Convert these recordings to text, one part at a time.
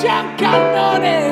c'è un cannone.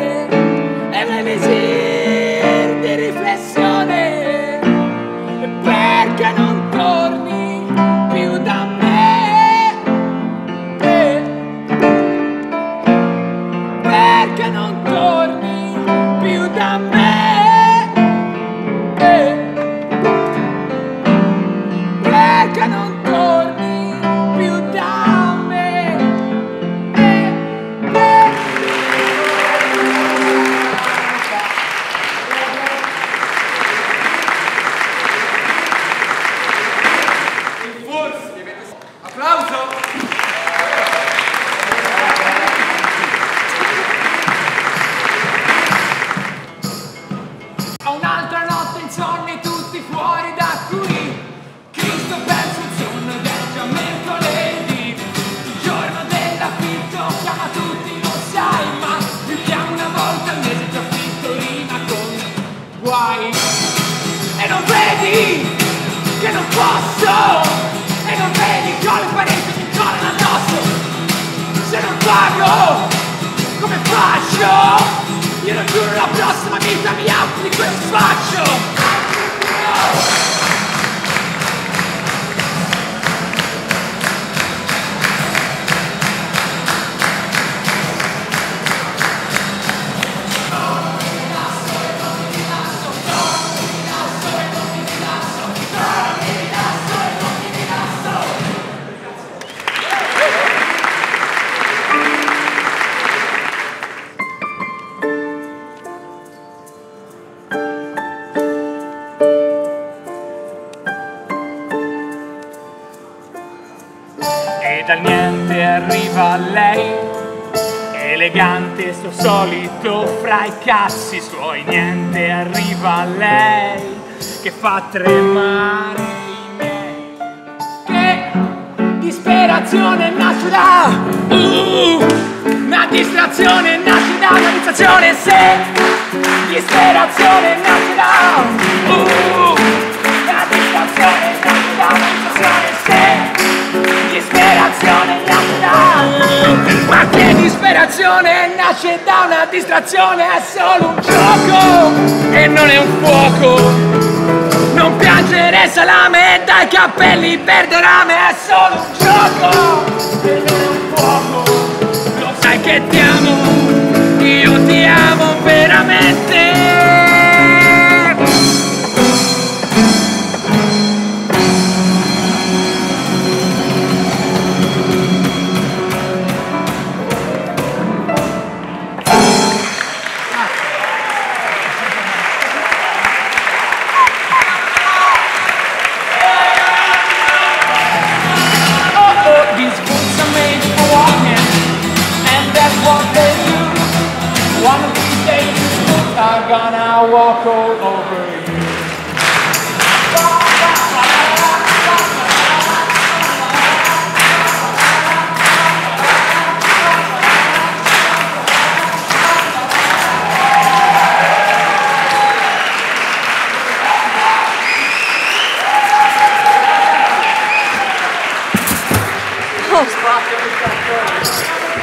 non vedi che non posso. E non vedi che ho le pareti che incollano addosso. Se non pago come faccio? Io non giuro la prossima vita mi auguro di questo sfaccio. Dal niente arriva lei, elegante suo solito fra i cazzi suoi, niente arriva lei, che fa tremare i miei. Che disperazione nasce da, uh, una distrazione nasce da una distrazione, se disperazione nasce Ma che disperazione! Nasce da una distrazione È solo un gioco! E non è un fuoco! Non piangere salame dai capelli perderame È solo un gioco! E non è un fuoco! Lo sai che ti amo, I'm gonna walk all over you. Oh.